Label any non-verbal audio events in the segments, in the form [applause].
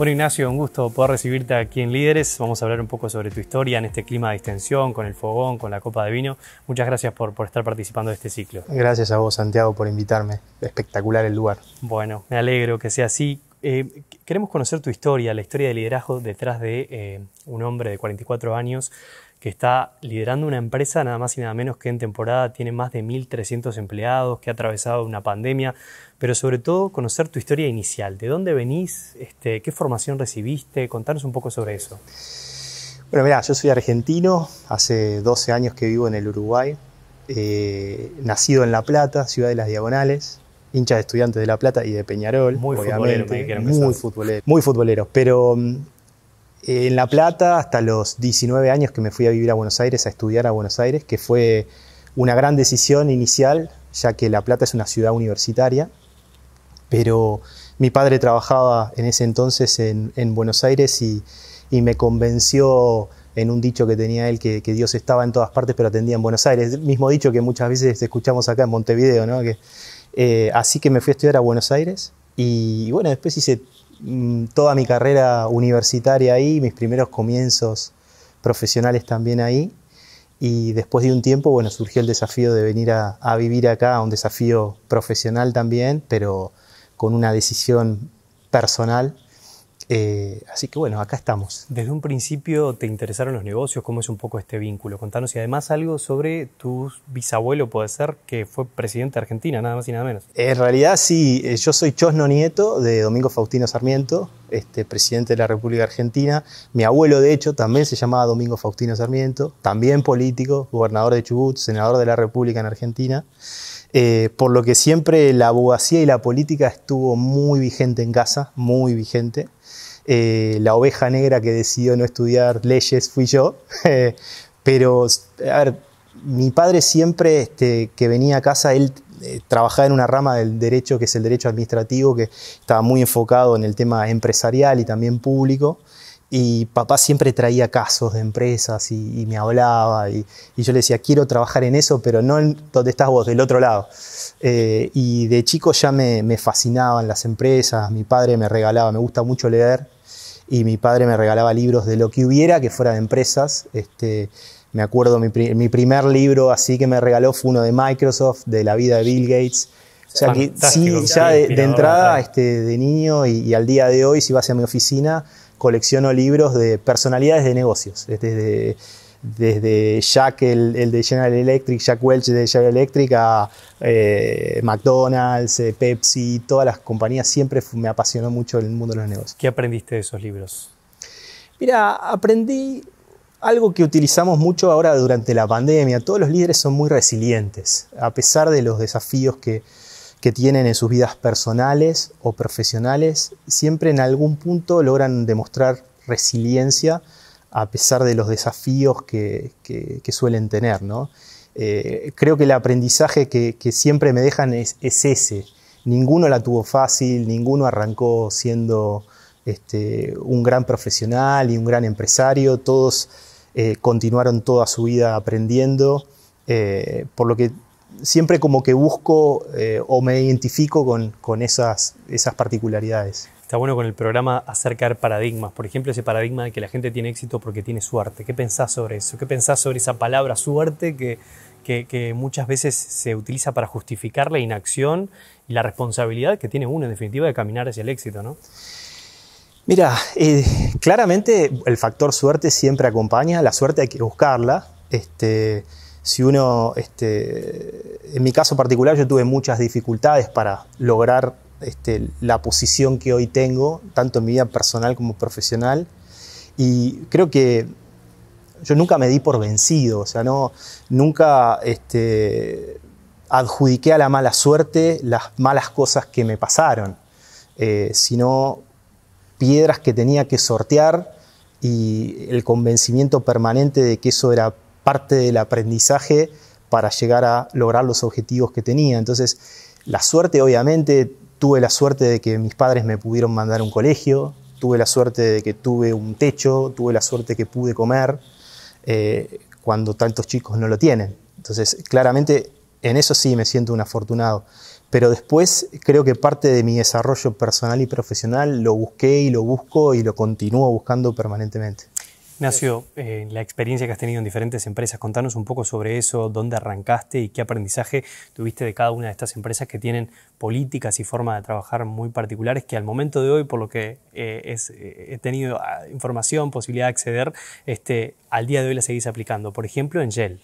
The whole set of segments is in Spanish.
Bueno, Ignacio, un gusto poder recibirte aquí en Líderes. Vamos a hablar un poco sobre tu historia en este clima de distensión, con el fogón, con la copa de vino. Muchas gracias por, por estar participando de este ciclo. Gracias a vos, Santiago, por invitarme. Espectacular el lugar. Bueno, me alegro que sea así. Eh, queremos conocer tu historia, la historia de liderazgo detrás de eh, un hombre de 44 años que está liderando una empresa nada más y nada menos que en temporada tiene más de 1.300 empleados, que ha atravesado una pandemia, pero sobre todo conocer tu historia inicial. ¿De dónde venís? Este, ¿Qué formación recibiste? Contanos un poco sobre eso. Bueno, mira, yo soy argentino, hace 12 años que vivo en el Uruguay, eh, nacido en La Plata, ciudad de las Diagonales, hincha de estudiantes de La Plata y de Peñarol, muy obviamente, muy futbolero, muy futbolero, pero mm, en La Plata hasta los 19 años que me fui a vivir a Buenos Aires, a estudiar a Buenos Aires, que fue una gran decisión inicial, ya que La Plata es una ciudad universitaria, pero mi padre trabajaba en ese entonces en, Buenos Aires y, me convenció en un dicho que tenía él que, Dios estaba en todas partes pero atendía en Buenos Aires, el mismo dicho que muchas veces escuchamos acá en Montevideo, ¿no? Eh, así que me fui a estudiar a Buenos Aires y bueno, después hice toda mi carrera universitaria ahí, mis primeros comienzos profesionales también ahí. Y después de un tiempo, bueno, surgió el desafío de venir a, a vivir acá, un desafío profesional también, pero con una decisión personal eh, así que bueno, acá estamos. Desde un principio te interesaron los negocios, ¿cómo es un poco este vínculo? Contanos y además algo sobre tu bisabuelo, puede ser, que fue presidente de Argentina, nada más y nada menos. En realidad sí, eh, yo soy chosno nieto de Domingo Faustino Sarmiento, este, presidente de la República Argentina. Mi abuelo, de hecho, también se llamaba Domingo Faustino Sarmiento, también político, gobernador de Chubut, senador de la República en Argentina. Eh, por lo que siempre la abogacía y la política estuvo muy vigente en casa, muy vigente. Eh, la oveja negra que decidió no estudiar leyes fui yo. [laughs] Pero, a ver, mi padre siempre este, que venía a casa, él eh, trabajaba en una rama del derecho que es el derecho administrativo, que estaba muy enfocado en el tema empresarial y también público. Y papá siempre traía casos de empresas y, me hablaba y, yo le decía, quiero trabajar en eso, pero no en donde estás vos, del otro lado. Eh, y de chico ya me, me, fascinaban las empresas, mi padre me regalaba, me gusta mucho leer, y mi padre me regalaba libros de lo que hubiera que fuera de empresas. Este, me acuerdo, mi, mi primer libro así que me regaló fue uno de Microsoft, de la vida de Bill Gates. O sea que sí, ya de, entrada, este, de niño y, y, al día de hoy, si vas a mi oficina, colecciono libros de personalidades de negocios, desde desde Jack, el, de General Electric, Jack Welch de General Electric, a eh, McDonald's, eh, Pepsi, todas las compañías, siempre me apasionó mucho el mundo de los negocios. ¿Qué aprendiste de esos libros? Mira, aprendí algo que utilizamos mucho ahora durante la pandemia. Todos los líderes son muy resilientes, a pesar de los desafíos que, que tienen en sus vidas personales o profesionales, siempre en algún punto logran demostrar resiliencia a pesar de los desafíos que, suelen tener. ¿no? Eh, creo que el aprendizaje que, siempre me dejan es, ese. Ninguno la tuvo fácil, ninguno arrancó siendo este, un gran profesional y un gran empresario, todos eh, continuaron toda su vida aprendiendo, eh, por lo que siempre como que busco o me identifico con, con esas, esas particularidades. Está bueno con el programa acercar paradigmas. Por ejemplo, ese paradigma de que la gente tiene éxito porque tiene suerte. ¿Qué pensás sobre eso? ¿Qué pensás sobre esa palabra suerte que, que, muchas veces se utiliza para justificar la inacción y la responsabilidad que tiene uno, en definitiva, de caminar hacia el éxito? ¿no? Mira, eh, claramente el factor suerte siempre acompaña. La suerte hay que buscarla. Este, si uno, este, en mi caso particular, yo tuve muchas dificultades para lograr este, la posición que hoy tengo, tanto en mi vida personal como profesional. Y creo que yo nunca me di por vencido, o sea, no, nunca este, adjudiqué a la mala suerte las malas cosas que me pasaron, eh, sino piedras que tenía que sortear y el convencimiento permanente de que eso era parte del aprendizaje para llegar a lograr los objetivos que tenía. Entonces, la suerte obviamente Tuve la suerte de que mis padres me pudieron mandar a un colegio, tuve la suerte de que tuve un techo, tuve la suerte que pude comer, eh, cuando tantos chicos no lo tienen. Entonces, claramente en eso sí me siento un afortunado. Pero después creo que parte de mi desarrollo personal y profesional lo busqué y lo busco y lo continúo buscando permanentemente. Ignacio, eh, la experiencia que has tenido en diferentes empresas, contanos un poco sobre eso, dónde arrancaste y qué aprendizaje tuviste de cada una de estas empresas que tienen políticas y formas de trabajar muy particulares que al momento de hoy, por lo que eh, eh, he tenido ah, información, posibilidad de acceder, este, al día de hoy las seguís aplicando. Por ejemplo, en Shell.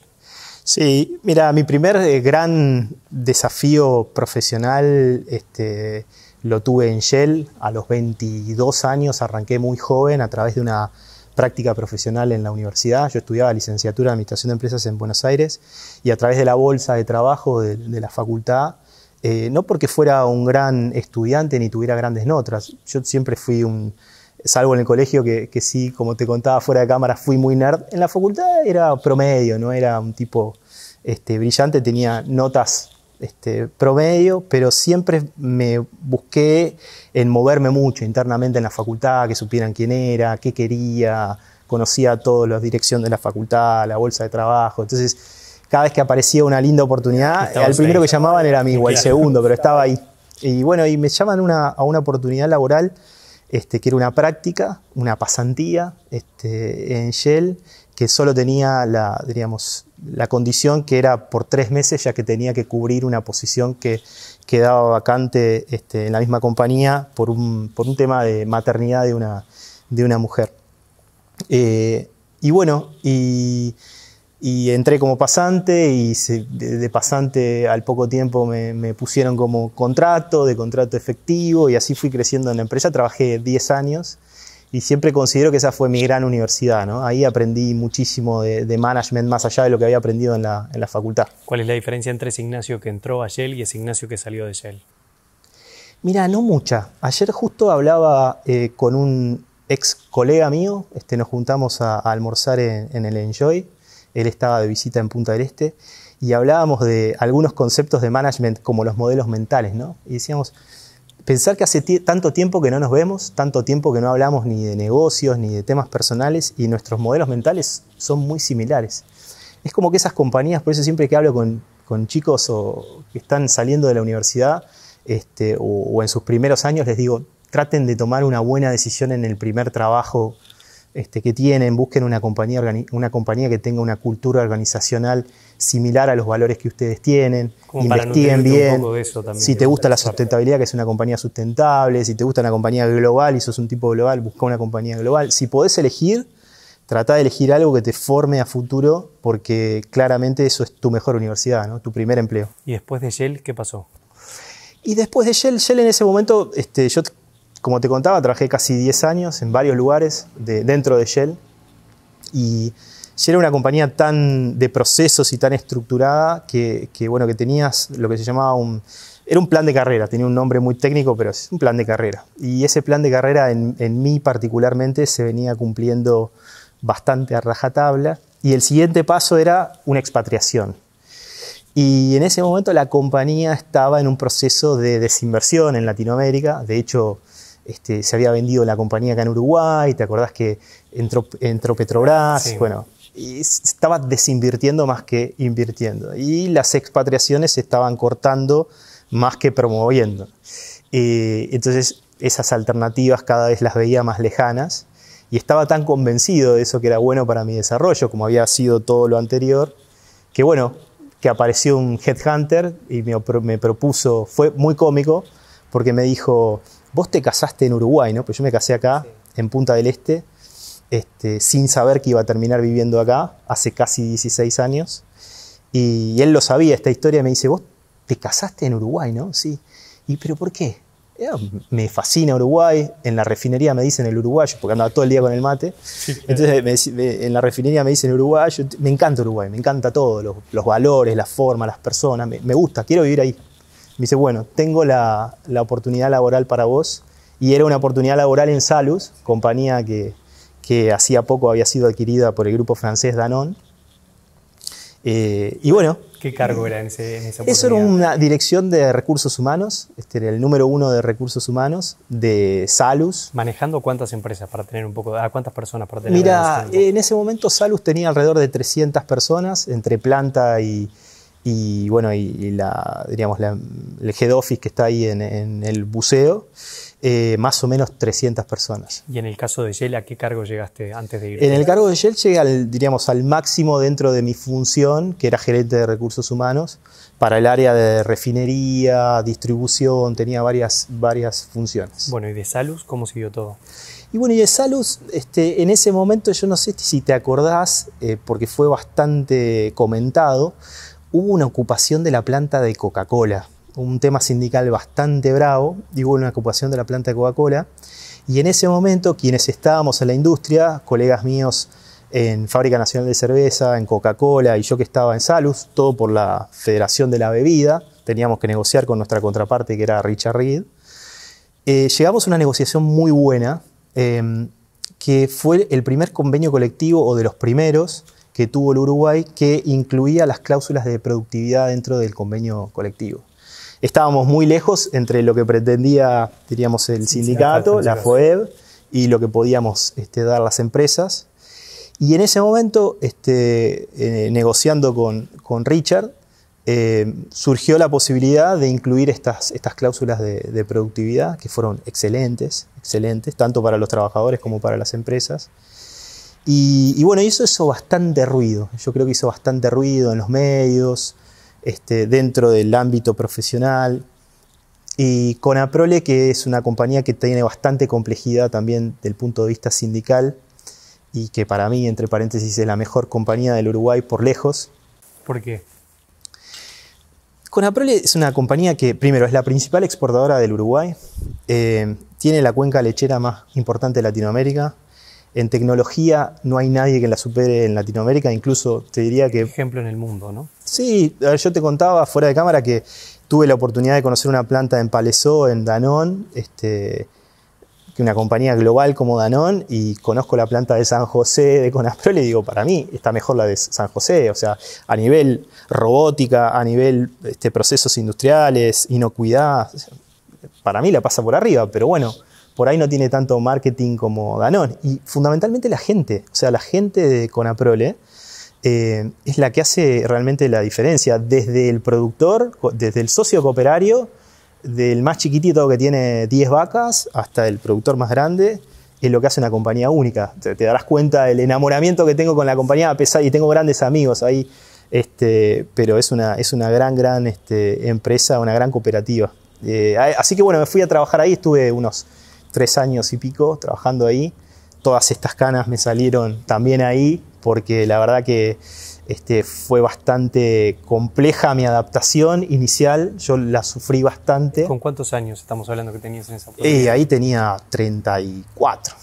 Sí, mira, mi primer gran desafío profesional este, lo tuve en Shell a los 22 años, arranqué muy joven a través de una práctica profesional en la universidad. Yo estudiaba licenciatura en Administración de Empresas en Buenos Aires y a través de la bolsa de trabajo de, la facultad, eh, no porque fuera un gran estudiante ni tuviera grandes notas, yo siempre fui un, salvo en el colegio que, sí, como te contaba fuera de cámara, fui muy nerd, en la facultad era promedio, no era un tipo este, brillante, tenía notas este, promedio, pero siempre me busqué en moverme mucho internamente en la facultad, que supieran quién era, qué quería, conocía toda la dirección de la facultad, la bolsa de trabajo. Entonces, cada vez que aparecía una linda oportunidad, el primero que llamaban era a mí, o el segundo, pero estaba ahí. [laughs] Y bueno, y me llaman a una oportunidad laboral, este, que era una práctica, una pasantía este, en Shell, que solo tenía la, diríamos, la condición que era por tres meses, ya que tenía que cubrir una posición que quedaba vacante este, en la misma compañía por un, por un, tema de maternidad de una, de una mujer. Eh, y bueno, y, entré como pasante y de, pasante al poco tiempo me, pusieron como contrato, de contrato efectivo y así fui creciendo en la empresa. Trabajé 10 años y siempre considero que esa fue mi gran universidad. ¿no? Ahí aprendí muchísimo de, management más allá de lo que había aprendido en la, en la, facultad. ¿Cuál es la diferencia entre ese Ignacio que entró a Shell y ese Ignacio que salió de Shell? Mira, no mucha. Ayer justo hablaba eh, con un ex colega mío, este, nos juntamos a, almorzar en, en, el Enjoy, él estaba de visita en Punta del Este, y hablábamos de algunos conceptos de management como los modelos mentales, ¿no? Y decíamos, Pensar que hace tanto tiempo que no nos vemos, tanto tiempo que no hablamos ni de negocios ni de temas personales y nuestros modelos mentales son muy similares. Es como que esas compañías, por eso siempre que hablo con, chicos o, que están saliendo de la universidad este, o, en sus primeros años, les digo, traten de tomar una buena decisión en el primer trabajo este, que tienen, busquen una compañía, una compañía que tenga una cultura organizacional similar a los valores que ustedes tienen, investiguen bien, si te gusta la sustentabilidad, que es una compañía sustentable, si te gusta una compañía global y sos un tipo global, busca una compañía global. Si podés elegir, trata de elegir algo que te forme a futuro, porque claramente eso es tu mejor universidad, ¿no? tu primer empleo. ¿Y después de Shell qué pasó? Y después de Shell, Shell en ese momento, este, yo como te contaba, trabajé casi 10 años en varios lugares de, dentro de Shell y Shell era una compañía tan de procesos y tan estructurada que, bueno, que tenías lo que se llamaba un... Era un plan de carrera, tenía un nombre muy técnico, pero es un plan de carrera. Y ese plan de carrera en, en mí particularmente se venía cumpliendo bastante a rajatabla. Y el siguiente paso era una expatriación. Y en ese momento la compañía estaba en un proceso de desinversión en Latinoamérica. De hecho, este, se había vendido la compañía acá en Uruguay, ¿te acordás que entró, entró Petrobras? Bueno, y estaba desinvirtiendo más que invirtiendo. Y las expatriaciones se estaban cortando más que promoviendo. entonces, esas alternativas cada vez las veía más lejanas y estaba tan convencido de eso que era bueno para mi desarrollo, como había sido todo lo anterior, que bueno, que apareció un headhunter y me, me propuso, fue muy cómico, porque me dijo, Vos te casaste en Uruguay, ¿no? Pues yo me casé acá, en Punta del Este, este, sin saber que iba a terminar viviendo acá, hace casi 16 años. Y, él lo sabía, esta historia, me dice, vos te casaste en Uruguay, ¿no? Sí. ¿Y pero por qué? me fascina Uruguay, en la refinería me dicen el uruguayo, porque andaba todo el día con el mate. Entonces en la refinería me dicen uruguayo, me encanta Uruguay, me encanta todo, los, valores, la forma, las personas, me, gusta, quiero vivir ahí. Me dice, bueno, tengo la, oportunidad laboral para vos. Y era una oportunidad laboral en Salus, compañía que, que hacía poco había sido adquirida por el grupo francés Danone. Eh, y bueno. ¿Qué cargo era en, ese, esa oportunidad? Eso era una dirección de recursos humanos, este era el número uno de recursos humanos de Salus. ¿Manejando cuántas empresas para tener un poco, a cuántas personas para tener? Mira, en ese momento Salus tenía alrededor de 300 personas entre planta y, y bueno, y, la, diríamos, el head office que está ahí en, en el buceo, eh, más o menos 300 personas. ¿Y en el caso de Shell, a qué cargo llegaste antes de ir? En el cargo de Shell llegué al, diríamos, al máximo dentro de mi función, que era gerente de recursos humanos, para el área de refinería, distribución, tenía varias, varias funciones. Bueno, ¿y de Salus cómo siguió todo? Y bueno, y de Salus, este, en ese momento, yo no sé si te acordás, eh, porque fue bastante comentado, hubo una ocupación de la planta de Coca-Cola, un tema sindical bastante bravo, hubo una ocupación de la planta de Coca-Cola. Y en ese momento, quienes estábamos en la industria, colegas míos en Fábrica Nacional de Cerveza, en Coca-Cola y yo que estaba en Salus, todo por la Federación de la Bebida, teníamos que negociar con nuestra contraparte que era Richard Reed, eh, llegamos a una negociación muy buena, em, que fue el primer convenio colectivo o de los primeros que tuvo el Uruguay que incluía las cláusulas de productividad dentro del convenio colectivo. Estábamos muy lejos entre lo que pretendía, diríamos, el sindicato, la FOEB, y lo que podíamos este, dar las empresas. Y en ese momento, este, eh, negociando con, Richard, eh, surgió la posibilidad de incluir estas, estas cláusulas de, productividad, que fueron excelentes, excelentes, tanto para los trabajadores como para las empresas. Y, bueno, hizo eso bastante ruido. Yo creo que hizo bastante ruido en los medios, este, dentro del ámbito profesional. Y con Aprole, que es una compañía que tiene bastante complejidad también del punto de vista sindical y que para mí, entre paréntesis, es la mejor compañía del Uruguay por lejos. ¿Por qué? Conaprole es una compañía que, primero, es la principal exportadora del Uruguay, eh, tiene la cuenca lechera más importante de Latinoamérica, en tecnología no hay nadie que la supere en Latinoamérica, incluso te diría que... Ejemplo en el mundo, ¿no? Sí, yo te contaba fuera de cámara que tuve la oportunidad de conocer una planta en Palesó, en Danón, este, una compañía global como Danón, y conozco la planta de San José de Conaprol y digo, para mí está mejor la de San José, o sea, a nivel robótica, a nivel este, procesos industriales, inocuidad, para mí la pasa por arriba, pero bueno, por ahí no tiene tanto marketing como Danone. Y fundamentalmente la gente, o sea, la gente de Conaprole eh, es la que hace realmente la diferencia, desde el productor, desde el socio cooperario, del más chiquitito que tiene 10 vacas hasta el productor más grande, es lo que hace una compañía única. Te, darás cuenta del enamoramiento que tengo con la compañía, a pesar y tengo grandes amigos ahí, este, pero es una, es una gran, gran este, empresa, una gran cooperativa. Eh, así que bueno, me fui a trabajar ahí, estuve unos tres años y pico trabajando ahí. Todas estas canas me salieron también ahí, porque la verdad que este, fue bastante compleja mi adaptación inicial, yo la sufrí bastante. ¿Con cuántos años estamos hablando que tenías en esa eh, Ahí tenía 34.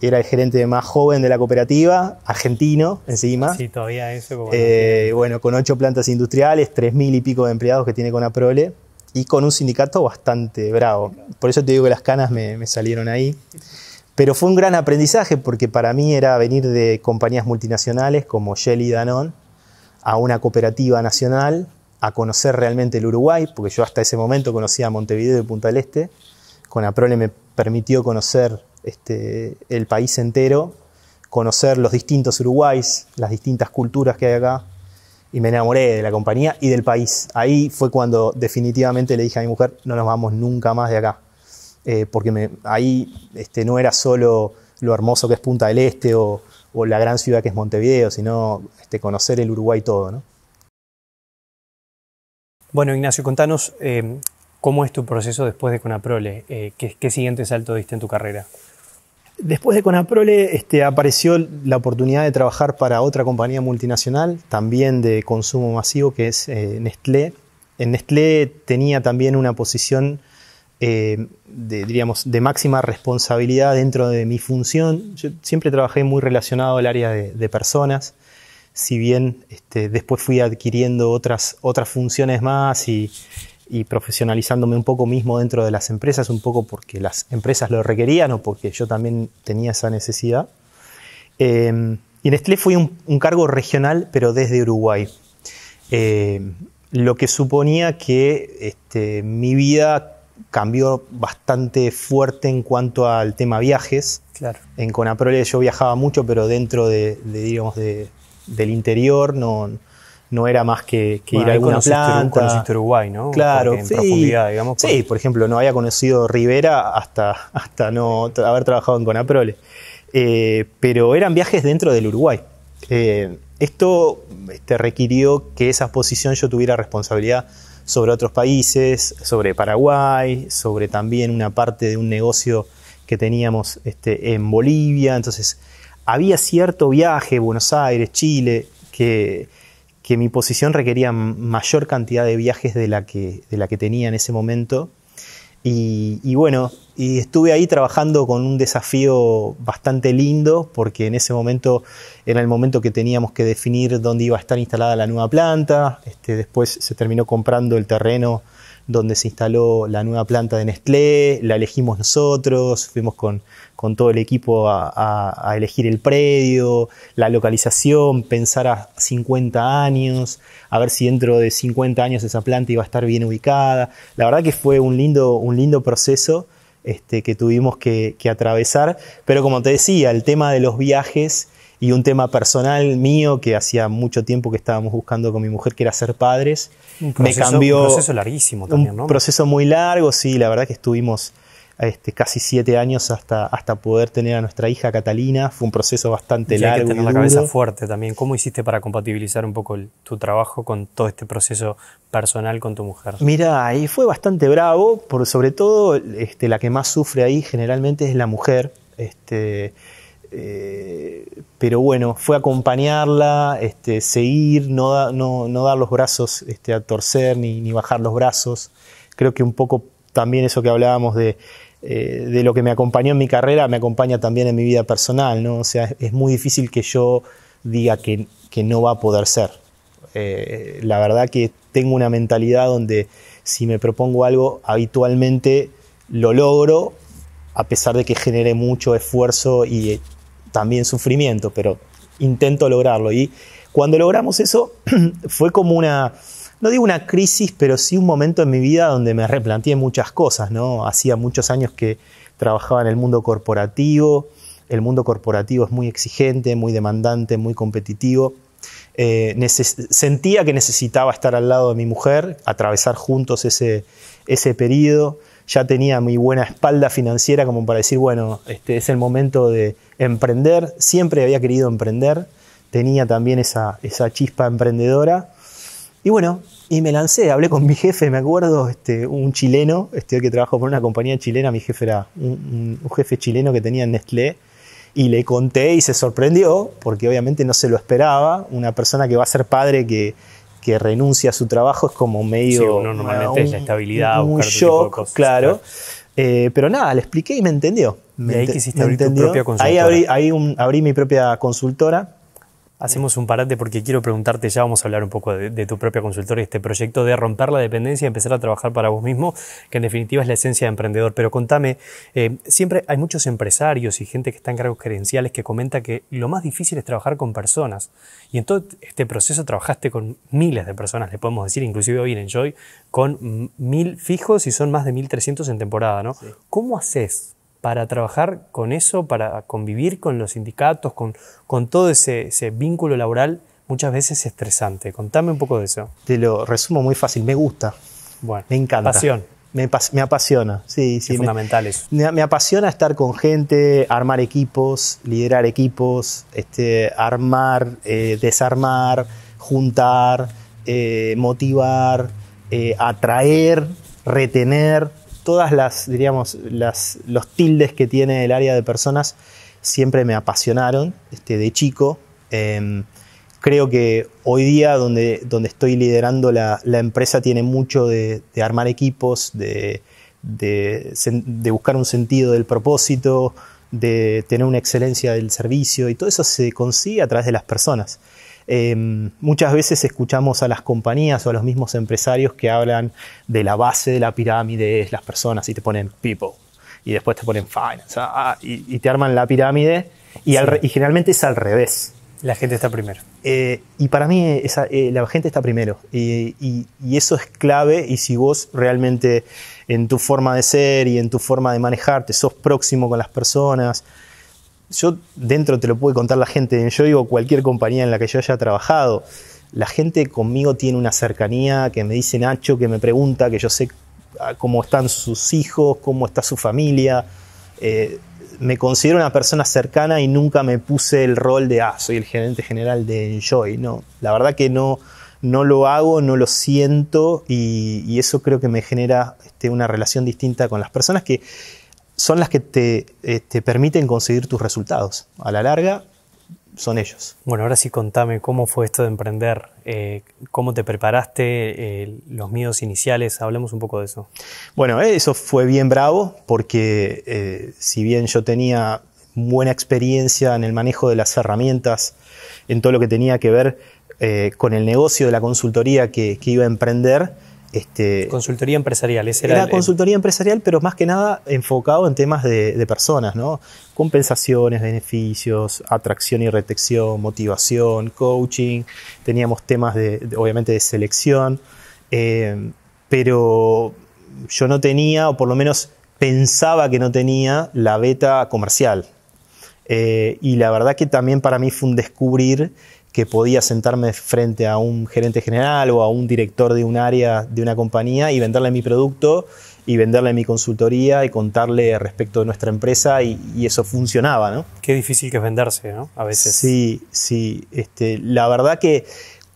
Era el gerente más joven de la cooperativa, argentino encima. Sí, todavía eso. Eh, bueno, con ocho plantas industriales, tres mil y pico de empleados que tiene con Aprole y con un sindicato bastante bravo. Por eso te digo que las canas me, salieron ahí. Pero fue un gran aprendizaje porque para mí era venir de compañías multinacionales como Shell y Danone a una cooperativa nacional, a conocer realmente el Uruguay, porque yo hasta ese momento conocía Montevideo y Punta del Este. Con Aprole me permitió conocer este, el país entero, conocer los distintos Uruguays, las distintas culturas que hay acá, y me enamoré de la compañía y del país. Ahí fue cuando definitivamente le dije a mi mujer, no nos vamos nunca más de acá. Eh, porque ahí este, no era solo lo hermoso que es Punta del Este o, la gran ciudad que es Montevideo, sino este, conocer el Uruguay todo. ¿no? Bueno, Ignacio, contanos eh, cómo es tu proceso después de Conaprole. Eh, ¿qué, ¿Qué siguiente salto diste en tu carrera? Después de Conaprole este, apareció la oportunidad de trabajar para otra compañía multinacional, también de consumo masivo, que es eh, Nestlé. En Nestlé tenía también una posición eh, de, diríamos, de máxima responsabilidad dentro de mi función. Yo siempre trabajé muy relacionado al área de, personas, si bien este, después fui adquiriendo otras, otras funciones más y, y profesionalizándome un poco mismo dentro de las empresas, un poco porque las empresas lo requerían o porque yo también tenía esa necesidad. Eh, y Nestlé fue un, cargo regional, pero desde Uruguay. Eh, lo que suponía que este, mi vida cambió bastante fuerte en cuanto al tema viajes. Claro. En Conaprole yo viajaba mucho, pero dentro de, digamos, del interior, no, no era más que, que Bueno, ir a alguna planta. conociste Uruguay, ¿no? Claro, Porque en sí. profundidad, digamos. Sí, por ejemplo, no había conocido Rivera hasta, hasta no haber trabajado en Conaprole. Eh, pero eran viajes dentro del Uruguay. Eh, esto este, requirió que esa posición yo tuviera responsabilidad sobre otros países, sobre Paraguay, sobre también una parte de un negocio que teníamos este, en Bolivia. Entonces, había cierto viaje, Buenos Aires, Chile, que, que mi posición requería mayor cantidad de viajes de la que, de la que tenía en ese momento. Y, y bueno, y estuve ahí trabajando con un desafío bastante lindo, porque en ese momento era el momento que teníamos que definir dónde iba a estar instalada la nueva planta. Este, después se terminó comprando el terreno donde se instaló la nueva planta de Nestlé, la elegimos nosotros, fuimos con, con todo el equipo a, elegir el predio, la localización, pensar a 50 años, a ver si dentro de 50 años esa planta iba a estar bien ubicada. La verdad que fue un lindo, un lindo proceso este, que tuvimos que atravesar, pero como te decía, el tema de los viajes y un tema personal mío que hacía mucho tiempo que estábamos buscando con mi mujer, que era ser padres, Un me proceso- cambió un proceso larguísimo también, un ¿no? proceso muy largo, sí, la verdad que estuvimos este, casi siete años hasta, hasta poder tener a nuestra hija Catalina, fue un proceso bastante Y hay largo. que tener y la cabeza fuerte también. ¿Cómo hiciste para compatibilizar un poco el- tu trabajo con todo este proceso personal con tu mujer? Mira, ahí fue bastante bravo, por sobre todo este, la que más sufre ahí generalmente es la mujer. Este, eh, pero bueno, fue acompañarla, este, seguir, no, no, no dar los brazos este, a torcer ni, ni bajar los brazos. Creo que un poco también eso que hablábamos de, eh, de lo que me acompañó en mi carrera me acompaña también en mi vida personal, ¿no? O sea, es, muy difícil que yo diga que, que no va a poder ser. Eh, la verdad que tengo una mentalidad donde si me propongo algo, habitualmente lo logro, a pesar de que genere mucho esfuerzo y también sufrimiento, pero intento lograrlo. Y cuando logramos eso, [clears throat] fue como una, no digo una crisis, pero sí un momento en mi vida donde me replanteé muchas cosas, ¿no? Hacía muchos años que trabajaba en el mundo corporativo, el mundo corporativo es muy exigente, muy demandante, muy competitivo. Eh, sentía que necesitaba estar al lado de mi mujer, atravesar juntos ese, ese periodo. Ya tenía mi buena espalda financiera como para decir, bueno, este es el momento de emprender. Siempre había querido emprender, tenía también esa, esa chispa emprendedora. Y bueno, y me lancé, hablé con mi jefe, me acuerdo, este, un chileno, este, que trabajó por una compañía chilena, mi jefe era un, un- jefe chileno que tenía en Nestlé, y le conté y se sorprendió, porque obviamente no se lo esperaba, una persona que va a ser padre que, que renuncia a su trabajo es como medio... Sí, uno normalmente es la estabilidad, un de shock, cosas, claro. Eh, pero nada, le expliqué y me entendió. Me Y ahí quisiste abrir tu propia Ahí consultora. abrí, ahí un- abrí mi propia consultora. Hacemos un parate porque quiero preguntarte, ya vamos a hablar un poco de, de tu propia consultora y este proyecto de romper la dependencia y empezar a trabajar para vos mismo, que en definitiva es la esencia de emprendedor. Pero contame, eh, siempre hay muchos empresarios y gente que está en cargos gerenciales que comenta que lo más difícil es trabajar con personas. Y en todo este proceso trabajaste con miles de personas, le podemos decir, inclusive hoy en Enjoy, con mil fijos y son más de 1.300 en temporada, ¿no? ¿Cómo haces para trabajar con eso, para convivir con los sindicatos, con, con todo ese, ese vínculo laboral muchas veces estresante. Contame un poco de eso. Te lo resumo muy fácil, me gusta, Bueno, me encanta. Pasión, Me, pas- me apasiona, sí, sí. es me- fundamental eso. Me, me apasiona estar con gente, armar equipos, liderar equipos, este, armar, eh, desarmar, juntar, eh, motivar, eh, atraer, retener, todas las, diríamos, las, los tildes que tiene el área de personas siempre me apasionaron este, de chico. Em, creo que hoy día donde, donde estoy liderando la, la empresa tiene mucho de, armar equipos, de, de, de buscar un sentido del propósito, de tener una excelencia del servicio y todo eso se consigue a través de las personas. Eh, muchas veces escuchamos a las compañías o a los mismos empresarios que hablan de la base de la pirámide, es las personas, y te ponen people, y después te ponen finance, ah, y, y te arman la pirámide, y, al re- y generalmente es al revés. La gente está primero. Eh, y para mí esa- eh, la gente está primero. Y- y eso es clave. Y si vos realmente en tu forma de ser y en tu forma de manejarte sos próximo con las personas, yo dentro te lo puede contar la gente, yo digo cualquier compañía en la que yo haya trabajado, la gente conmigo tiene una cercanía que me dice Nacho, que me pregunta, que yo sé ah, cómo están sus hijos, cómo está su familia. Eh, me considero una persona cercana y nunca me puse el rol de, ah, soy el gerente general de Enjoy. No, la verdad que no, no lo hago, no lo siento y, eso creo que me genera este, una relación distinta con las personas que son las que te, eh, te permiten conseguir tus resultados. A la larga, son ellos. Bueno, ahora sí contame cómo fue esto de emprender, eh, cómo te preparaste, eh, los miedos iniciales, hablemos un poco de eso. Bueno, eso fue bien bravo porque si bien yo tenía buena experiencia en el manejo de las herramientas, en todo lo que tenía que ver con el negocio de la consultoría que, que iba a emprender, este, consultoría empresarial, ese era, consultoría empresarial, pero más que nada enfocado en temas de, personas, ¿no? Compensaciones, beneficios, atracción y retención, motivación, coaching. Teníamos temas de, obviamente, de selección, eh, pero yo no tenía, o por lo menos pensaba que no tenía, la beta comercial. Eh, y la verdad que también para mí fue un descubrir que podía sentarme frente a un gerente general o a un director de un área de una compañía y venderle mi producto y venderle mi consultoría y contarle respecto de nuestra empresa y, eso funcionaba, ¿no? Qué difícil que es venderse, ¿no? A veces. Sí, sí. Este, la verdad que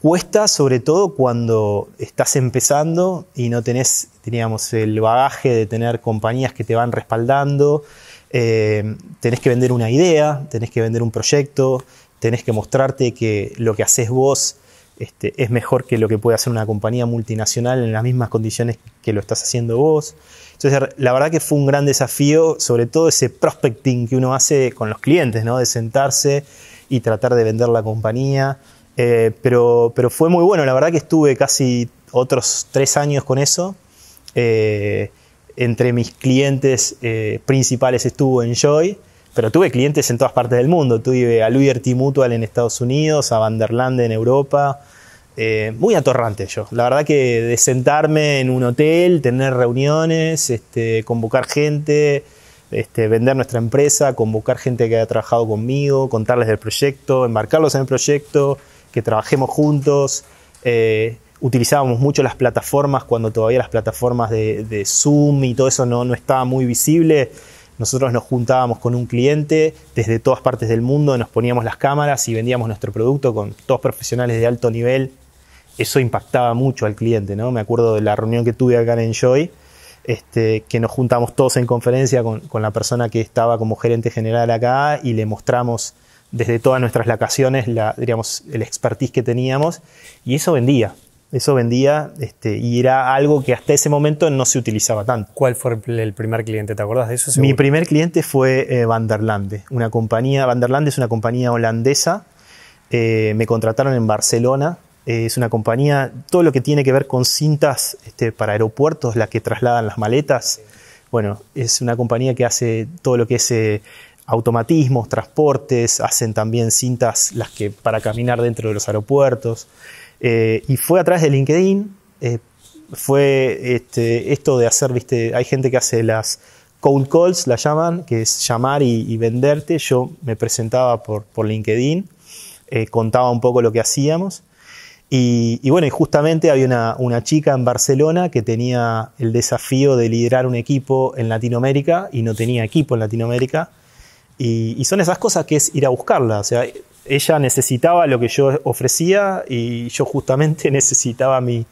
cuesta sobre todo cuando estás empezando y no tenés, teníamos el bagaje de tener compañías que te van respaldando, eh, tenés que vender una idea, tenés que vender un proyecto, tenés que mostrarte que lo que haces vos este, es mejor que lo que puede hacer una compañía multinacional en las mismas condiciones que lo estás haciendo vos. Entonces, la verdad que fue un gran desafío, sobre todo ese prospecting que uno hace con los clientes, ¿no? de sentarse y tratar de vender la compañía. Eh, pero, pero fue muy bueno, la verdad que estuve casi otros tres años con eso. Eh, entre mis clientes eh, principales estuvo Enjoy pero tuve clientes en todas partes del mundo. Tuve a Liberty Mutual en Estados Unidos, a Vanderlande en Europa. Eh, muy atorrante yo. La verdad que de sentarme en un hotel, tener reuniones, este, convocar gente, este, vender nuestra empresa, convocar gente que haya trabajado conmigo, contarles del proyecto, embarcarlos en el proyecto, que trabajemos juntos. Eh, utilizábamos mucho las plataformas cuando todavía las plataformas de, Zoom y todo eso no, no estaba muy visible nosotros nos juntábamos con un cliente desde todas partes del mundo, nos poníamos las cámaras y vendíamos nuestro producto con todos profesionales de alto nivel. Eso impactaba mucho al cliente, ¿no? Me acuerdo de la reunión que tuve acá en Enjoy, este, que nos juntamos todos en conferencia con, la persona que estaba como gerente general acá y le mostramos desde todas nuestras locaciones la, diríamos, el expertise que teníamos y eso vendía. Eso vendía este, y era algo que hasta ese momento no se utilizaba tanto. ¿Cuál fue el primer cliente? ¿Te acuerdas de eso? Mi primer cliente fue eh, Vanderlande, una compañía, Vanderlande es una compañía holandesa, eh, me contrataron en Barcelona, eh, es una compañía, todo lo que tiene que ver con cintas este, para aeropuertos, las que trasladan las maletas, bueno, es una compañía que hace todo lo que es automatismos, transportes, hacen también cintas las que para caminar dentro de los aeropuertos. Eh, y fue a través de LinkedIn, eh, fue este, esto de hacer, viste, hay gente que hace las cold calls, la llaman, que es llamar y, venderte. Yo me presentaba por, por LinkedIn, eh, contaba un poco lo que hacíamos. Y, bueno, y justamente había una, una, chica en Barcelona que tenía el desafío de liderar un equipo en Latinoamérica y no tenía equipo en Latinoamérica. Y, y, son esas cosas que es ir a buscarla. O sea, ella necesitaba lo que yo ofrecía y yo justamente [laughs] necesitaba mi,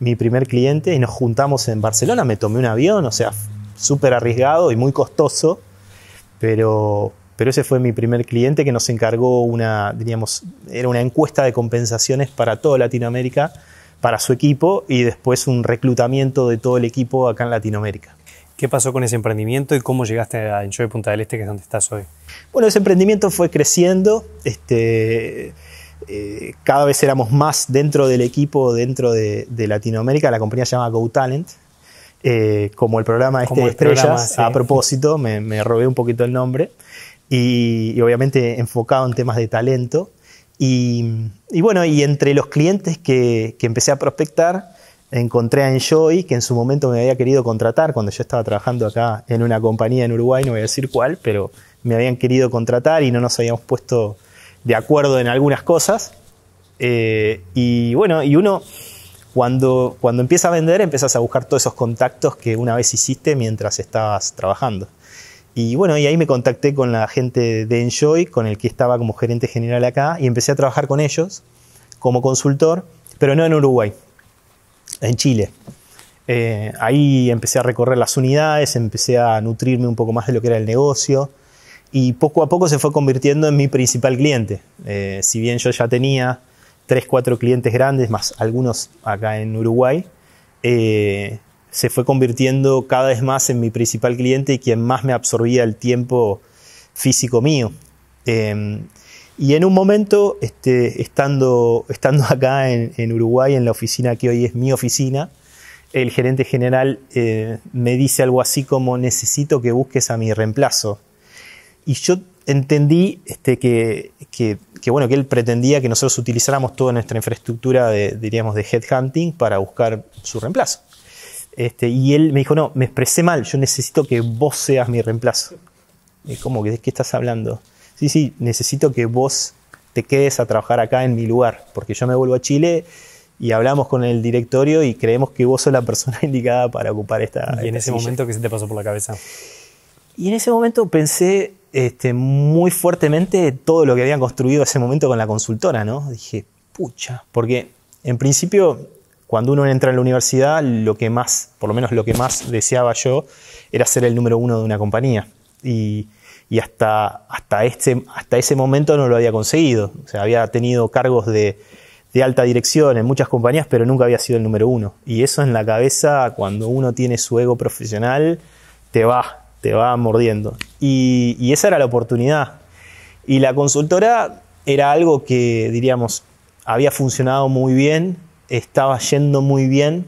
mi primer cliente y nos juntamos en Barcelona, me tomé un avión, o sea, súper arriesgado y muy costoso, pero, pero ese fue mi primer cliente que nos encargó una, diríamos, era una encuesta de compensaciones para toda Latinoamérica, para su equipo y después un reclutamiento de todo el equipo acá en Latinoamérica. ¿Qué pasó con ese emprendimiento y cómo llegaste a Enjoy Punta del Este, que es donde estás hoy? Bueno, ese emprendimiento fue creciendo. Este, eh, cada vez éramos más dentro del equipo, dentro de, Latinoamérica. La compañía se llama GoTalent. Eh, como el programa este de estrellas, a propósito, me, robé un poquito el nombre. Y, obviamente enfocado en temas de talento. Y, bueno, y entre los clientes que, que empecé a prospectar, encontré a Enjoy, que en su momento me había querido contratar cuando yo estaba trabajando acá en una compañía en Uruguay, no voy a decir cuál, pero me habían querido contratar y no nos habíamos puesto de acuerdo en algunas cosas. Eh, y bueno, y uno cuando, cuando empieza a vender empiezas a buscar todos esos contactos que una vez hiciste mientras estabas trabajando. Y bueno, y ahí me contacté con la gente de Enjoy, con el que estaba como gerente general acá, y empecé a trabajar con ellos como consultor, pero no en Uruguay, en Chile. Eh, ahí empecé a recorrer las unidades, empecé a nutrirme un poco más de lo que era el negocio y poco a poco se fue convirtiendo en mi principal cliente. Eh, si bien yo ya tenía 3, 4 clientes grandes, más algunos acá en Uruguay, eh, se fue convirtiendo cada vez más en mi principal cliente y quien más me absorbía el tiempo físico mío. Y en un momento, este, estando, estando [laughs] acá en, Uruguay, en la oficina que hoy es mi oficina, el gerente general eh, me dice algo así como necesito que busques a mi reemplazo. Y yo entendí este, que, que, bueno, que él pretendía que nosotros utilizáramos toda nuestra infraestructura de, diríamos, de headhunting para buscar su reemplazo. Este, y él me dijo, no, me expresé mal, yo necesito que vos seas mi reemplazo. ¿Cómo? ¿De qué estás hablando? Sí, sí, necesito que vos te quedes a trabajar acá en mi lugar, porque yo me vuelvo a Chile y hablamos con el directorio y creemos que vos sos la persona [laughs] indicada para ocupar esta. ¿Y en ese momento qué se te pasó por la cabeza? Y en ese momento pensé este, muy fuertemente todo lo que habían construido ese momento con la consultora, ¿no? Dije, pucha, porque en principio cuando uno entra en la universidad, lo que más, por lo menos lo que más deseaba yo, era ser el número uno de una compañía. Y, hasta, hasta, este, hasta ese momento no lo había conseguido. O sea, había tenido cargos de, alta dirección en muchas compañías, pero nunca había sido el número uno. Y eso en la cabeza, cuando uno tiene su ego profesional, te va, te va mordiendo. Y, y esa era la oportunidad. Y la consultora era algo que, diríamos, había funcionado muy bien estaba yendo muy bien,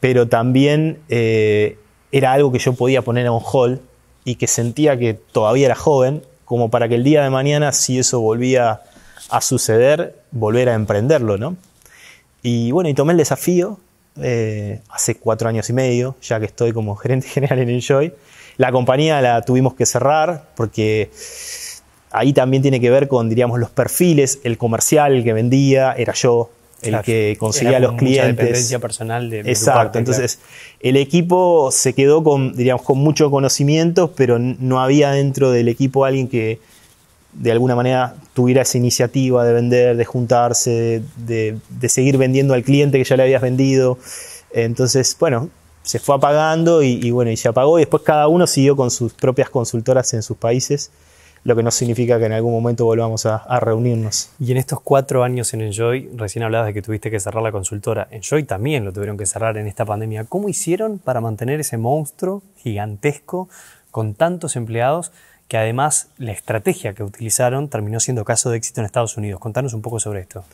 pero también eh, era algo que yo podía poner a un hall y que sentía que todavía era joven, como para que el día de mañana, si eso volvía a suceder, volver a emprenderlo, ¿no? Y bueno, y tomé el desafío eh, hace cuatro años y medio, ya que estoy como [laughs] gerente general en Enjoy. La compañía la tuvimos que cerrar porque ahí también tiene que ver con, diríamos, los perfiles. El comercial que vendía era yo, el que conseguía los clientes. Mucha dependencia personal de, Exacto. Entonces, el equipo se quedó con, diríamos, con mucho conocimiento, pero no había dentro del equipo alguien que de alguna manera tuviera esa iniciativa de vender, de juntarse, de, seguir vendiendo al cliente que ya le habías vendido. Entonces, bueno, se fue apagando y, y bueno, y se apagó y después cada uno siguió con sus propias consultoras en sus países lo que no significa que en algún momento volvamos a, reunirnos. Y en estos cuatro años en Enjoy, recién hablabas de que tuviste que cerrar la consultora. Enjoy también lo tuvieron que cerrar en esta pandemia. ¿Cómo hicieron para mantener ese monstruo gigantesco con tantos empleados que además la estrategia que utilizaron terminó siendo caso de éxito en Estados Unidos? Contanos un poco sobre esto.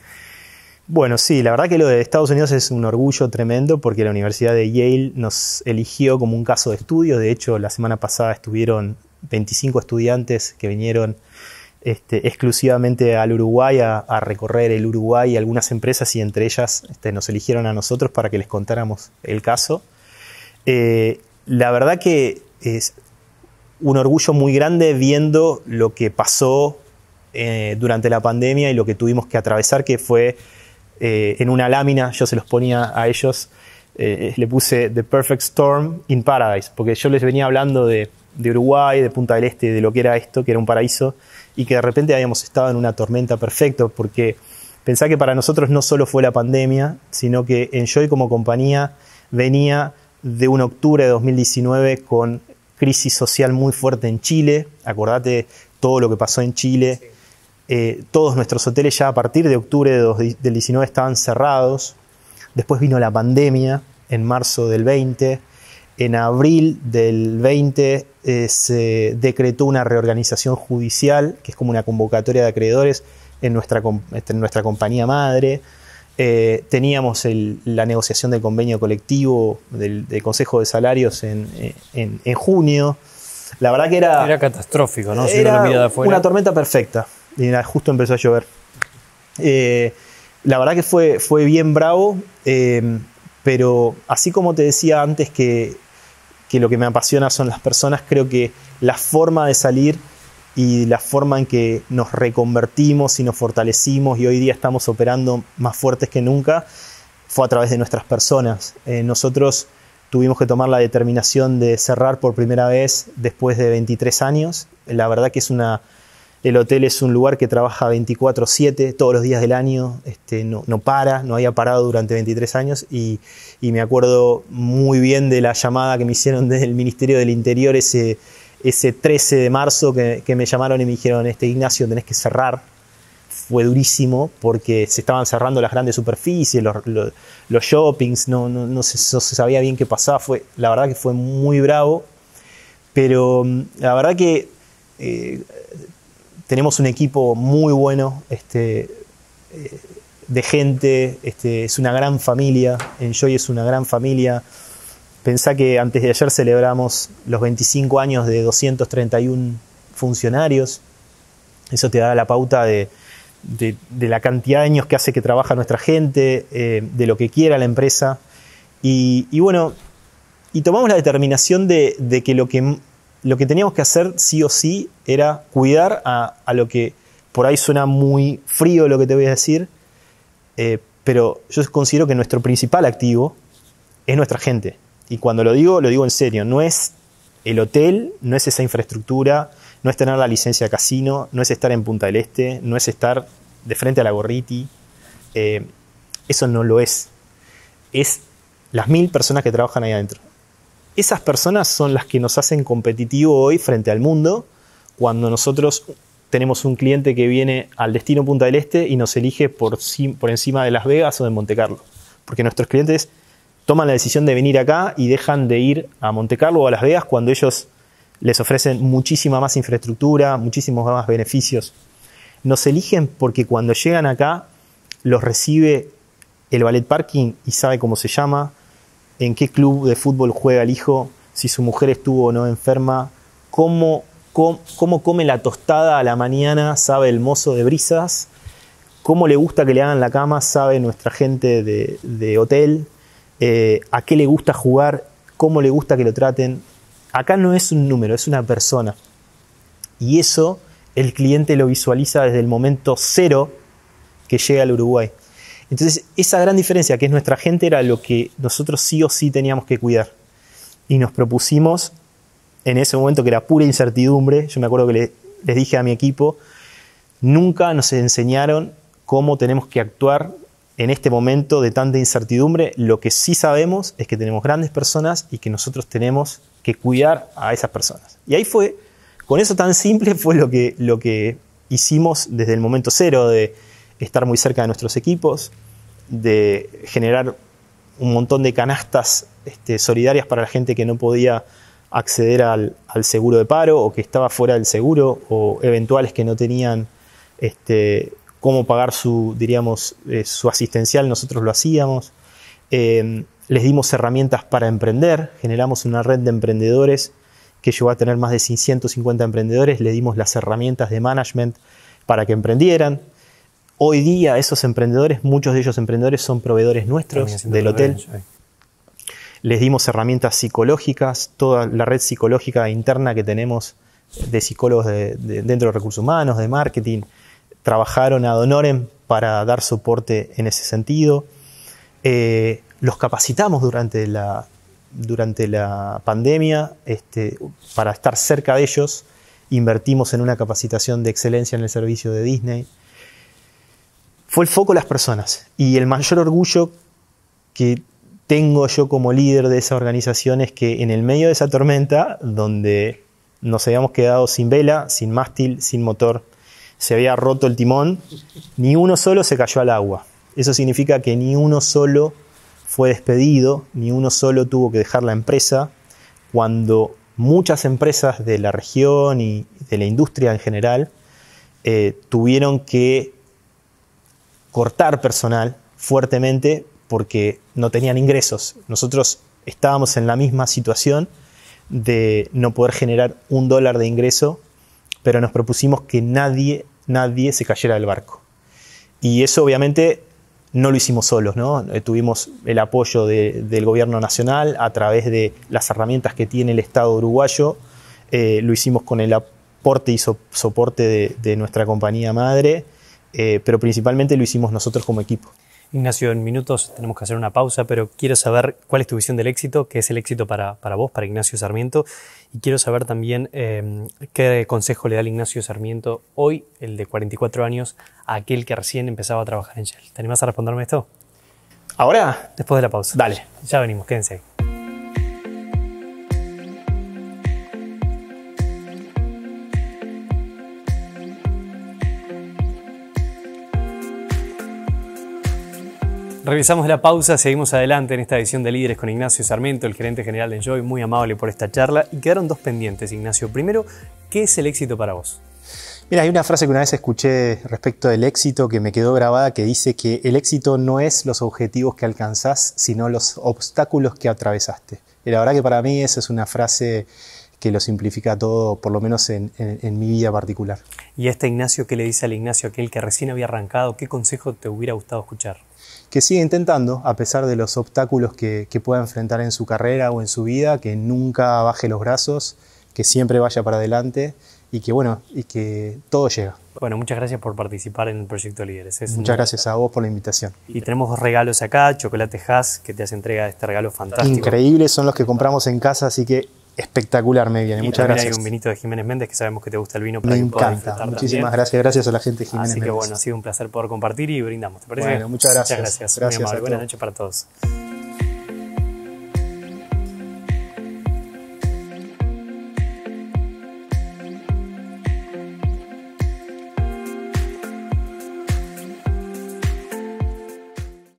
Bueno, sí, la verdad que lo de Estados Unidos es un orgullo tremendo porque la Universidad de Yale nos eligió como un caso de estudio. De hecho, la semana pasada estuvieron 25 estudiantes que vinieron este, exclusivamente al Uruguay a, recorrer el Uruguay y algunas empresas y entre ellas este, nos eligieron a nosotros para que les contáramos el caso. Eh, la verdad que es un orgullo muy grande viendo lo que pasó eh, durante la pandemia y lo que tuvimos que atravesar, que fue eh, en una lámina, yo se los ponía a ellos, le puse The Perfect Storm in Paradise, porque yo les venía hablando de de Uruguay, de Punta del Este, de lo que era esto, que era un paraíso, y que de repente habíamos estado en una tormenta perfecta, porque pensá que para nosotros no solo fue la pandemia, sino que Enjoy como compañía venía de un octubre de 2019 con crisis social muy fuerte en Chile, acordate todo lo que pasó en Chile, eh, todos nuestros hoteles ya a partir de octubre del 19 estaban cerrados, después vino la pandemia en marzo del 20, en abril del 20 eh, se decretó una reorganización judicial, que es como una convocatoria de acreedores en nuestra, este, en nuestra compañía madre. Eh, teníamos la negociación del convenio colectivo del, Consejo de Salarios en, junio. La verdad que era. Era catastrófico, ¿no? era una tormenta perfecta. Y justo empezó a llover. Eh, la verdad que fue, fue bien bravo, pero así como te decía antes que que lo que me apasiona son las personas, creo que la forma de salir y la forma en que nos reconvertimos y nos fortalecimos y hoy día estamos operando más fuertes que nunca fue a través de nuestras personas. Eh, nosotros tuvimos que tomar la determinación de cerrar por primera vez después de 23 años. La verdad que es una, el hotel es un lugar que trabaja 24/7 todos los días del año, este, no, no, para, no había parado durante 23 años y, me acuerdo muy bien de la llamada que me hicieron [laughs] desde el Ministerio del Interior ese ese 13 de marzo que, me llamaron y me dijeron, este Ignacio, tenés que cerrar. Fue durísimo porque se estaban cerrando las grandes superficies, los, los, shoppings, no, no, se, sabía bien qué pasaba. Fue, la verdad que fue muy bravo, pero mm, la verdad que eh, tenemos un equipo muy bueno este, eh, de gente, este, es una gran familia, Enjoy es una gran familia. Pensá que antes de ayer celebramos los 25 años de 231 funcionarios. Eso te da la pauta de, la cantidad de años que hace que trabaja nuestra gente, eh, de lo que quiera la empresa. Y, bueno, y tomamos la determinación de, que, lo que lo que teníamos que hacer sí o sí era cuidar a, lo que por ahí suena muy frío lo que te voy a decir, eh, pero yo considero que nuestro principal activo es nuestra gente. Y cuando lo digo, lo digo en serio, no es el hotel, no es esa infraestructura, no es tener la licencia de casino, no es estar en Punta del Este, no es estar de frente a la Gorriti. Eh, eso no lo es. Es las mil personas que trabajan ahí adentro. Esas personas son las que nos hacen competitivo hoy frente al mundo cuando nosotros tenemos un cliente que viene al destino Punta del Este y nos elige por, por encima de Las Vegas o de Monte Carlo. Porque nuestros clientes toman la decisión de venir acá y dejan de ir a Monte Carlo o a Las Vegas cuando ellos les ofrecen muchísima más infraestructura, muchísimos más beneficios. Nos eligen porque cuando llegan acá los recibe el ballet parking y sabe cómo se llama, en qué club de fútbol juega el hijo, si su mujer estuvo o no enferma, cómo, cómo, come la tostada a la mañana, sabe el mozo de brisas, cómo le gusta que le hagan la cama, sabe nuestra gente de, hotel, eh, a qué le gusta jugar, cómo le gusta que lo traten. Acá no es un número, es una persona. Y eso el cliente lo visualiza desde el momento cero que llega al Uruguay. Entonces, esa gran diferencia que es nuestra gente era lo que nosotros sí o sí teníamos que cuidar. Y nos propusimos, en ese momento que era pura incertidumbre, yo me acuerdo que les dije a mi equipo, nunca nos enseñaron cómo tenemos que actuar en este momento de tanta incertidumbre, lo que sí sabemos es que tenemos grandes personas y que nosotros tenemos que cuidar a esas personas. Y ahí fue, con eso tan simple [laughs] fue lo que, lo que hicimos desde el momento cero de estar muy cerca de nuestros equipos, de generar un montón de canastas este, solidarias para la gente que no podía acceder al, seguro de paro o que estaba fuera del seguro o eventuales que no tenían este, cómo pagar su, diríamos, eh, su asistencial, nosotros lo hacíamos. Eh, les dimos herramientas para emprender, generamos una red de emprendedores que llegó a tener más de 150 emprendedores, les dimos las herramientas de management para que emprendieran. Hoy día esos emprendedores, muchos de ellos emprendedores son proveedores nuestros del hotel. Les dimos herramientas psicológicas, toda la red psicológica interna que tenemos de psicólogos dentro de recursos humanos, de marketing, trabajaron ad honorem para dar soporte en ese sentido. Eh, los capacitamos durante la, durante la pandemia este, para estar cerca de ellos. Invertimos en una capacitación de excelencia en el servicio de Disney. Fue el foco las personas y el mayor orgullo que tengo yo como líder de esa organización es que en el medio de esa tormenta, donde nos habíamos quedado sin vela, sin mástil, sin motor, se había roto el timón, ni uno solo se cayó al agua. Eso significa que ni uno solo fue despedido, ni uno solo tuvo que dejar la empresa, cuando muchas empresas de la región y de la industria en general eh, tuvieron que cortar personal fuertemente porque no tenían ingresos. Nosotros estábamos en la misma situación de no poder generar un dólar de ingreso pero nos propusimos que nadie, nadie se cayera del barco. Y eso obviamente no lo hicimos solos, ¿no? Eh, tuvimos el apoyo del gobierno nacional a través de las herramientas que tiene el Estado uruguayo, eh, lo hicimos con el, porte y soporte de, nuestra compañía madre, eh, pero principalmente lo hicimos nosotros como equipo. Ignacio, en minutos tenemos que hacer una pausa, pero quiero saber cuál es tu visión del éxito, qué es el éxito para, vos, para Ignacio Sarmiento, y quiero saber también eh, qué consejo le da el Ignacio Sarmiento hoy, el de 44 años, a aquel que recién empezaba a trabajar en Shell. ¿Te animás a responderme esto? ¿Ahora? Después de la pausa. Dale. Ya venimos, quédense ahí. Revisamos la pausa, seguimos adelante en esta edición de Líderes con Ignacio Sarmiento, el gerente general de Enjoy, muy amable por esta charla. Y quedaron dos pendientes, Ignacio. Primero, ¿qué es el éxito para vos? Mira, hay una frase que una vez escuché respecto del éxito que me quedó grabada que dice que el éxito no es los objetivos que alcanzás, sino los obstáculos que atravesaste. Y la verdad que para mí esa es una frase que lo simplifica todo, por lo menos en, mi vida particular. ¿Y este Ignacio qué le dice al Ignacio, aquel que recién había arrancado? ¿Qué consejo te hubiera gustado escuchar? Que sigue intentando, a pesar de los obstáculos que, pueda enfrentar en su carrera o en su vida, que nunca baje los brazos, que siempre vaya para adelante y que bueno, y que todo llega. Bueno, muchas gracias por participar en el proyecto Líderes. muchas gracias a vos por la invitación. Y tenemos dos regalos acá, Chocolate Haas, que te hace entrega de este regalo fantástico. Increíbles, son los que compramos en casa, así que espectacular me viene. Muchas gracias. hay un vinito de Jiménez Méndez que sabemos que te gusta el vino. Para me encanta. Muchísimas gracias. Gracias a la gente de Jiménez Así que bueno, ha sido un placer poder compartir y brindamos. ¿Te parece? Bueno, muchas gracias. Muchas gracias. gracias Buenas noches para todos.